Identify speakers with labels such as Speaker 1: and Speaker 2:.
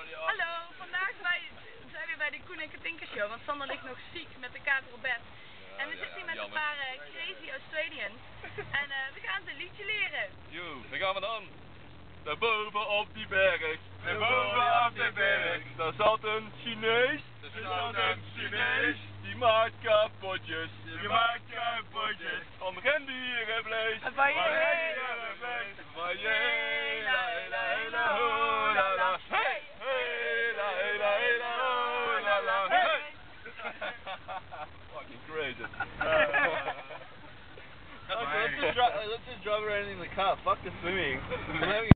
Speaker 1: Hallo, vandaag wij, zijn we bij de Koen en Katinka show, want Sander ligt nog ziek met de kater op bed. en we
Speaker 2: ja,
Speaker 1: zitten hier met een paar eh, crazy Australians. en eh, we gaan ze een liedje leren.
Speaker 2: Yo, daar gaan we dan. Daar boven op die berg.
Speaker 3: Daar boven op die berg.
Speaker 2: Daar zat een Chinees.
Speaker 3: Er zat een Chinees.
Speaker 2: Die maakt kapotjes.
Speaker 3: Je maakt kapotjes.
Speaker 2: Van rendierenvlees.
Speaker 1: Van
Speaker 2: Fucking crazy.
Speaker 3: Uh, let's just,
Speaker 2: dri- let's just drive around in the car. Fuck the swimming.